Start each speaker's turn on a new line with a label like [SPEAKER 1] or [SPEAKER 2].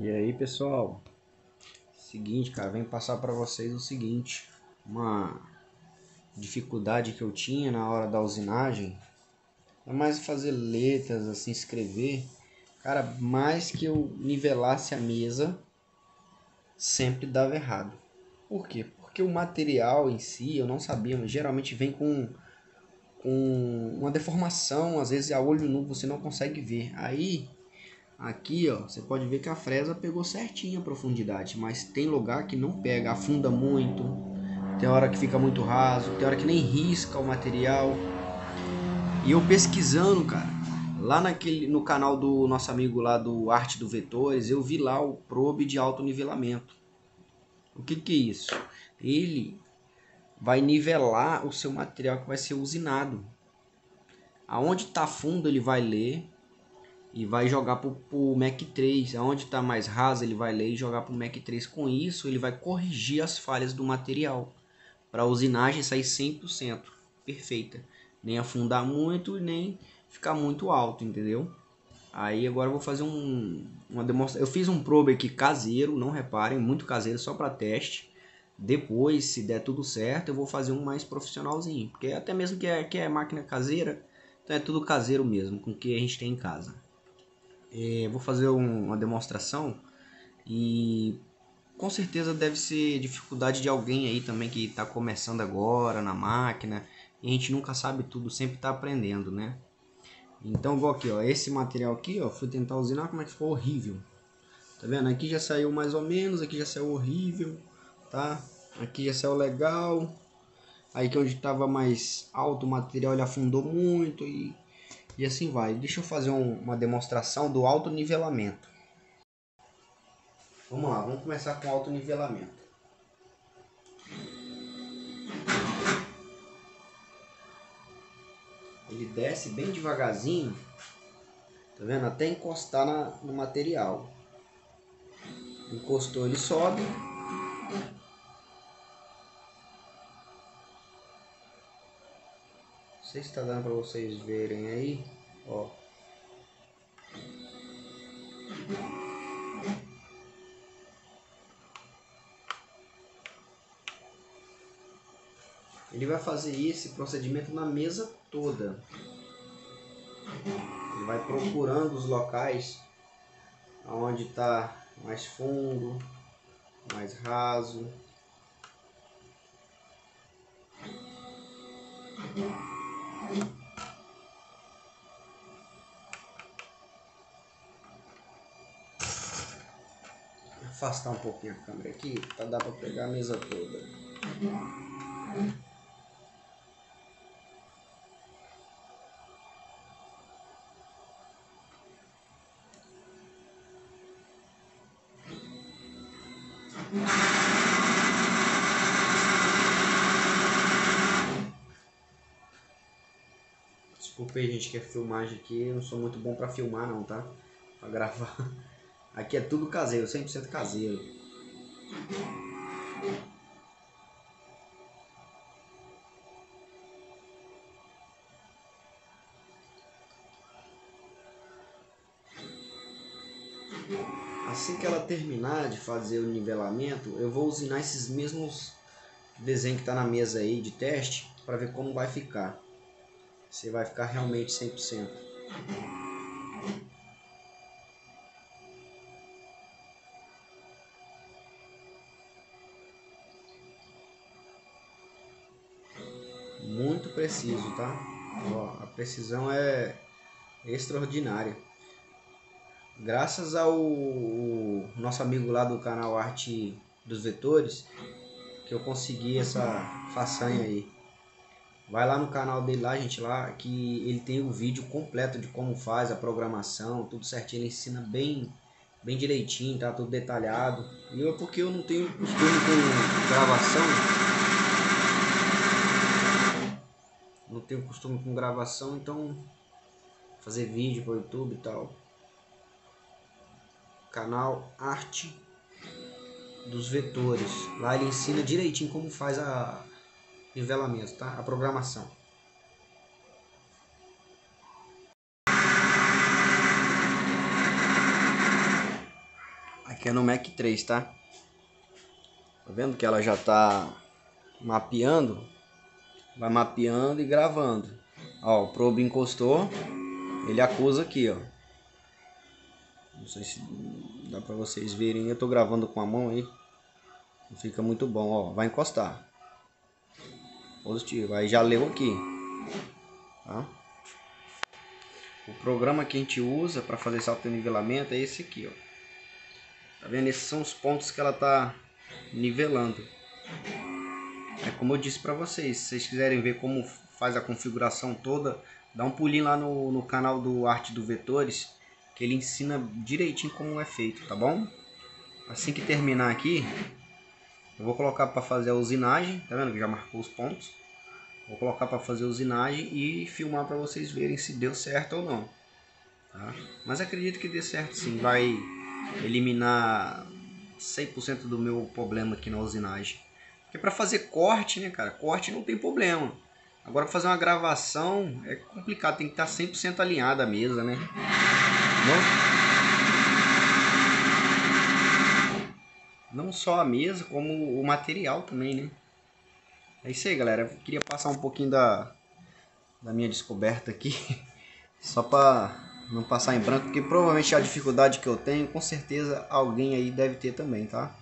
[SPEAKER 1] E aí pessoal, seguinte cara, vem passar para vocês o seguinte, uma dificuldade que eu tinha na hora da usinagem, é mais fazer letras, assim, escrever, cara, mais que eu nivelasse a mesa, sempre dava errado. Por quê? Porque o material em si, eu não sabia, mas geralmente vem com, com uma deformação, às vezes a olho nu você não consegue ver. Aí Aqui, ó, você pode ver que a fresa pegou certinho a profundidade, mas tem lugar que não pega, afunda muito, tem hora que fica muito raso, tem hora que nem risca o material. E eu pesquisando, cara, lá naquele, no canal do nosso amigo lá do Arte do Vetores, eu vi lá o probe de alto nivelamento. O que que é isso? Ele vai nivelar o seu material que vai ser usinado. Aonde está fundo ele vai ler e vai jogar para o Mac 3. Aonde está mais raso, ele vai ler e jogar para o Mac 3. Com isso, ele vai corrigir as falhas do material para a usinagem sair 100% perfeita. Nem afundar muito nem ficar muito alto, entendeu? Aí agora eu vou fazer um, uma demonstração. Eu fiz um probe aqui caseiro, não reparem, muito caseiro, só para teste. Depois, se der tudo certo, eu vou fazer um mais profissionalzinho. Porque até mesmo que é, que é máquina caseira, então é tudo caseiro mesmo, com o que a gente tem em casa é, vou fazer um, uma demonstração e com certeza deve ser dificuldade de alguém aí também que está começando agora na máquina e a gente nunca sabe tudo, sempre está aprendendo, né? Então vou aqui, ó, esse material aqui, ó, fui tentar usinar como é que ficou horrível. Tá vendo? Aqui já saiu mais ou menos, aqui já saiu horrível, tá? Aqui já saiu legal. Aí que onde estava mais alto o material ele afundou muito e e assim vai. Deixa eu fazer um, uma demonstração do alto nivelamento. Vamos lá, vamos começar com alto nivelamento. Ele desce bem devagarzinho, tá vendo? Até encostar na, no material. Encostou, ele sobe sei se está dando para vocês verem aí, ó. Ele vai fazer esse procedimento na mesa toda. Ele vai procurando os locais onde está mais fundo, mais raso. Afastar um pouquinho a câmera aqui para dar para pegar a mesa toda. Desculpa aí, gente, que é filmagem aqui. Eu não sou muito bom para filmar, não, tá? Para gravar. Aqui é tudo caseiro, 100% caseiro. Assim que ela terminar de fazer o nivelamento, eu vou usinar esses mesmos desenhos que está na mesa aí de teste para ver como vai ficar você vai ficar realmente 100%. Muito preciso, tá? Ó, a precisão é extraordinária. Graças ao nosso amigo lá do canal Arte dos Vetores, que eu consegui essa façanha aí. Vai lá no canal dele lá, gente, lá que ele tem o um vídeo completo de como faz a programação, tudo certinho, ele ensina bem bem direitinho, tá tudo detalhado. E eu porque eu não tenho costume com gravação. Não tenho costume com gravação, então fazer vídeo para YouTube e tal. Canal Arte dos Vetores. Lá ele ensina direitinho como faz a nivelamento, tá? A programação. Aqui é no Mac 3, tá? Tá vendo que ela já tá mapeando? Vai mapeando e gravando. Ó, o probe encostou. Ele acusa aqui, ó. Não sei se dá pra vocês verem. Eu tô gravando com a mão aí. Fica muito bom, ó. Vai encostar. Positivo. Aí já leu aqui. Tá? O programa que a gente usa para fazer esse autonivelamento é esse aqui, ó. Tá vendo? Esses são os pontos que ela tá nivelando. É como eu disse para vocês, se vocês quiserem ver como faz a configuração toda, dá um pulinho lá no, no canal do Arte do Vetores, que ele ensina direitinho como é feito, tá bom? Assim que terminar aqui, eu vou colocar para fazer a usinagem, tá vendo que já marcou os pontos? Vou colocar para fazer a usinagem e filmar para vocês verem se deu certo ou não. Tá? Mas acredito que dê certo sim, vai eliminar 100% do meu problema aqui na usinagem. Porque para fazer corte, né, cara, corte não tem problema. Agora fazer uma gravação é complicado, tem que estar 100% alinhada a mesa, né? Não, não só a mesa, como o material também, né? É isso aí, galera. Eu queria passar um pouquinho da, da minha descoberta aqui, só para não passar em branco, porque provavelmente a dificuldade que eu tenho, com certeza alguém aí deve ter também, tá?